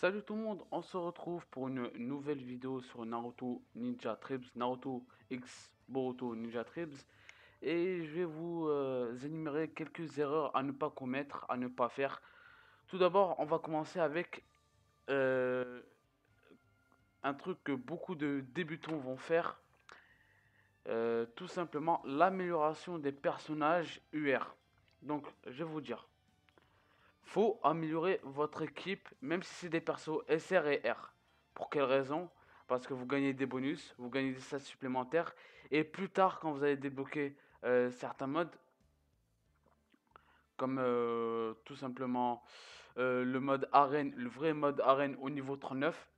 Salut tout le monde, on se retrouve pour une nouvelle vidéo sur Naruto Ninja Tribes, Naruto X Boruto Ninja Tribes. Et je vais vous euh, énumérer quelques erreurs à ne pas commettre, à ne pas faire. Tout d'abord, on va commencer avec euh, un truc que beaucoup de débutants vont faire. Euh, tout simplement l'amélioration des personnages UR. Donc, je vais vous dire faut améliorer votre équipe, même si c'est des persos SR et R. Pour quelle raison? Parce que vous gagnez des bonus, vous gagnez des stats supplémentaires, et plus tard, quand vous allez débloquer euh, certains modes, comme euh, tout simplement euh, le mode arène, le vrai mode arène au niveau 39,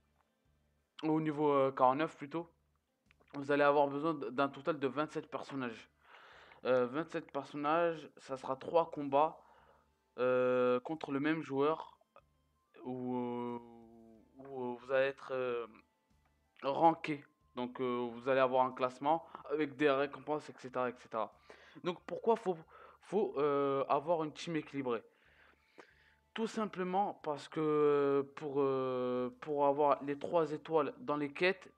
au niveau 49 plutôt, vous allez avoir besoin d'un total de 27 personnages. 27 personnages, ça sera 3 combats euh, contre le même joueur où, euh, vous allez être euh, ranké. Donc vous allez avoir un classement avec des récompenses, etc. etc. Donc pourquoi faut, faut avoir une team équilibrée? Tout simplement parce que pour, pour avoir les 3 étoiles dans les quêtes,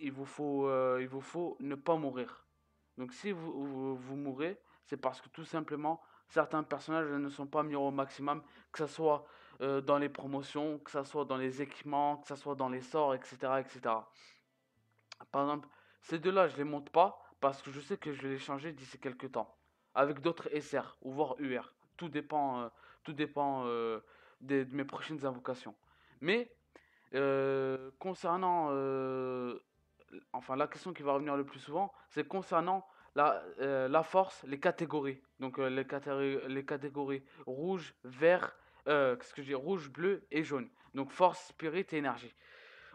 il vous faut, il vous faut ne pas mourir. Donc si vous, vous, vous mourrez, c'est parce que tout simplement certains personnages ne sont pas mis au maximum, que ce soit euh, dans les promotions, que ce soit dans les équipements, que ce soit dans les sorts, etc. etc. Par exemple, ces deux-là, je les monte pas parce que je sais que je vais les changer d'ici quelques temps. Avec d'autres SR ou voire UR. Tout dépend, euh, tout dépend euh, de, mes prochaines invocations. Mais concernant enfin la question qui va revenir le plus souvent, c'est concernant la, euh, la force, les catégories. Donc euh, les, catégories, les catégories rouge, vert, euh, qu'est-ce que rouge, bleu et jaune. Donc force, spirit et énergie.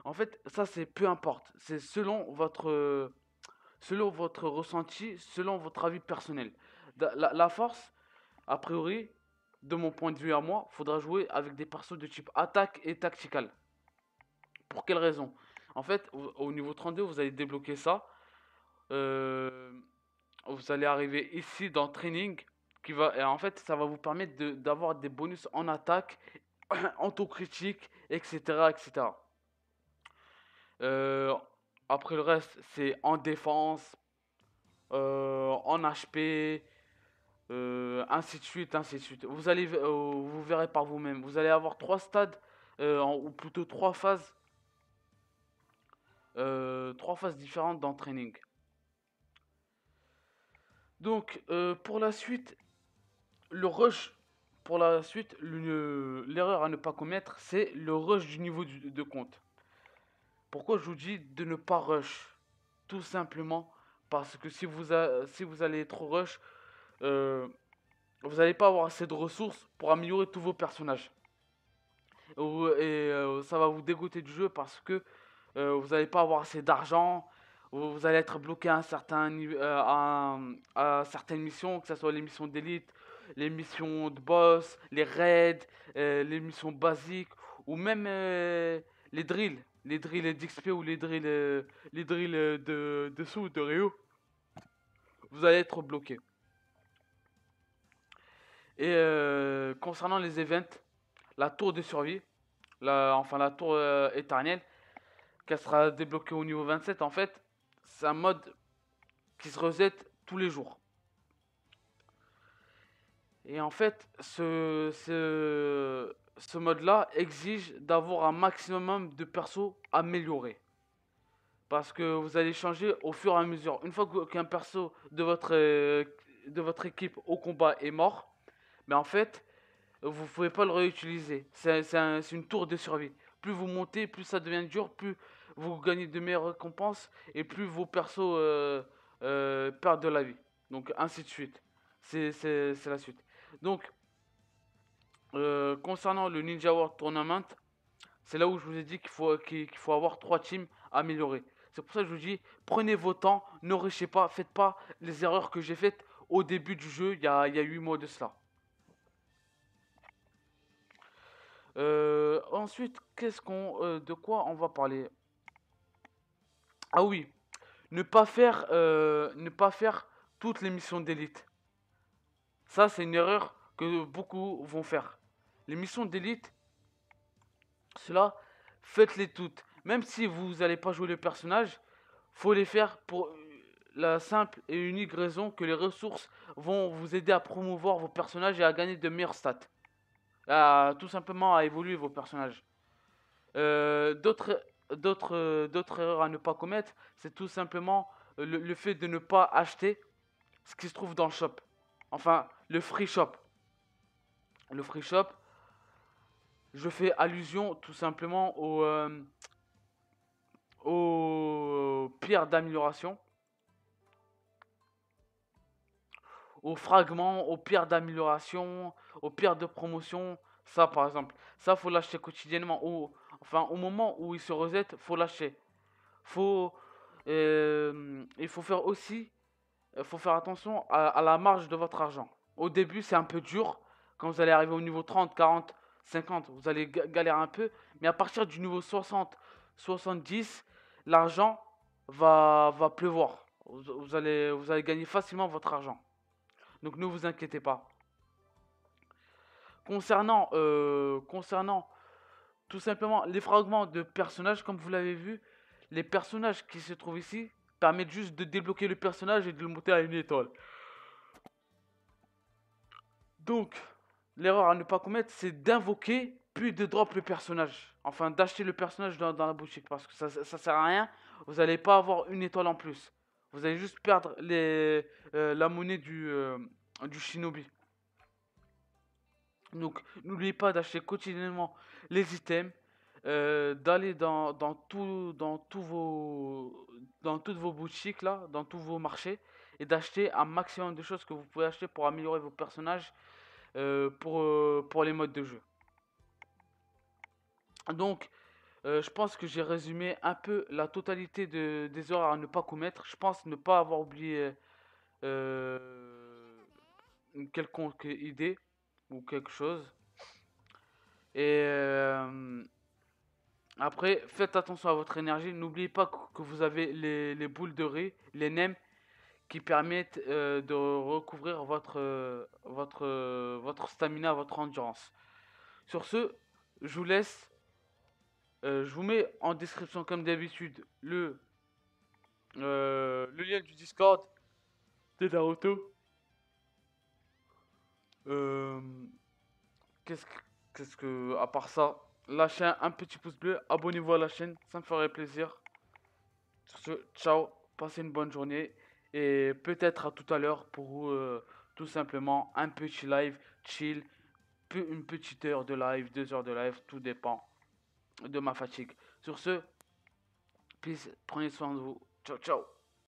En fait, ça c'est peu importe. C'est selon votre, selon votre ressenti, selon votre avis personnel. La, la, force, a priori, de mon point de vue à moi, faudra jouer avec des persos de type attaque et tactical. Pour quelle raison? En fait, au, au niveau 32, vous allez débloquer ça. Euh, vous allez arriver ici dans training qui va et en fait ça va vous permettre d'avoir des bonus en attaque en critique etc etc euh, après le reste c'est en défense euh, en HP euh, ainsi de suite ainsi de suite. Vous allez vous verrez par vous-même. Vous allez avoir trois stades ou plutôt trois phases trois phases différentes dans training donc, euh, pour la suite, le rush, pour la suite, l'erreur à ne pas commettre, c'est le rush du niveau de compte. Pourquoi je vous dis de ne pas rush? Tout simplement parce que si vous, si vous allez trop rush, euh, vous n'allez pas avoir assez de ressources pour améliorer tous vos personnages. Et euh, ça va vous dégoûter du jeu parce que vous n'allez pas avoir assez d'argent, vous allez être bloqué à, un euh, à, certaines missions, que ce soit les missions d'élite, les missions de boss, les raids, euh, les missions basiques, ou même euh, les drills, les drills d'XP ou les drills, les drills de, de sous, de Rio. Vous allez être bloqué. Et concernant les events, la tour de survie, la, enfin la tour éternelle, qu'elle sera débloquée au niveau 27 en fait, c'est un mode qui se reset tous les jours. Et en fait, ce, ce, mode-là exige d'avoir un maximum de persos améliorés. Parce que vous allez changer au fur et à mesure. Une fois qu'un perso de votre, de votre équipe au combat est mort, mais en fait, vous ne pouvez pas le réutiliser. C'est une tour de survie. Plus vous montez, plus ça devient dur, plus vous gagnez de meilleures récompenses et plus vos persos euh, euh, perdent de la vie. Donc ainsi de suite. C'est la suite. Donc, euh, concernant le Ninja World Tournament, c'est là où je vous ai dit qu'il faut, avoir trois teams améliorés. C'est pour ça que je vous dis, prenez vos temps, ne rushez pas, faites pas les erreurs que j'ai faites au début du jeu, il y a, il y a 8 mois de cela. Euh, ensuite, qu'est-ce qu'on, euh, de quoi on va parler? Ah oui, ne pas faire, euh, ne pas faire toutes les missions d'élite. Ça, c'est une erreur que beaucoup vont faire. Les missions d'élite cela, faites-les toutes. Même si vous n'allez pas jouer le personnage, faut les faire pour la simple et unique raison que les ressources vont vous aider à promouvoir vos personnages et à gagner de meilleurs stats. À, tout simplement à évoluer vos personnages. Euh, d'autres, erreurs à ne pas commettre, c'est tout simplement le, fait de ne pas acheter ce qui se trouve dans le shop. Enfin, le free shop. Le free shop, je fais allusion tout simplement aux, euh, aux pierres d'amélioration, aux fragments, aux pierres d'amélioration, aux pierres de promotion. Ça, par exemple, ça faut l'acheter quotidiennement. Enfin, au moment où il se reset, faut l'acheter. Faut, euh, il faut faire aussi, il faut faire attention à, à la marge de votre argent. Au début, c'est un peu dur. Quand vous allez arriver au niveau 30, 40, 50, vous allez galérer un peu. Mais à partir du niveau 60, 70, l'argent va, va pleuvoir. Vous, allez, vous allez gagner facilement votre argent. Donc ne vous inquiétez pas. Concernant, euh, concernant tout simplement les fragments de personnages, comme vous l'avez vu, les personnages qui se trouvent ici permettent juste de débloquer le personnage et de le monter à une étoile. Donc, l'erreur à ne pas commettre, c'est d'invoquer puis de drop le personnage. Enfin, d'acheter le personnage dans, la boutique. Parce que ça, ça sert à rien. Vous n'allez pas avoir une étoile en plus. Vous allez juste perdre euh, la monnaie du, euh, du shinobi. Donc, n'oubliez pas d'acheter quotidiennement les items. Euh, d'aller dans, vos, toutes vos boutiques, dans tous vos marchés. Et d'acheter un maximum de choses que vous pouvez acheter pour améliorer vos personnages pour, pour les modes de jeu. Donc, euh, je pense que j'ai résumé un peu la totalité de, des erreurs à ne pas commettre. Je pense ne pas avoir oublié une quelconque idée ou quelque chose. Et après, faites attention à votre énergie. N'oubliez pas que vous avez les, les boules de riz, les nems qui permettent euh, de recouvrir votre, euh, votre, euh, votre stamina, votre endurance. Sur ce, je vous laisse. Je vous mets en description comme d'habitude le, le lien du Discord de Naruto. qu'est-ce que, qu'est-ce que, à part ça, lâchez un petit pouce bleu, abonnez-vous à la chaîne, ça me ferait plaisir. Ciao, passez une bonne journée. Et peut-être à tout à l'heure pour euh, tout simplement un petit live chill, une petite heure de live, deux heures de live, tout dépend de ma fatigue. Sur ce, peace, prenez soin de vous. Ciao, ciao.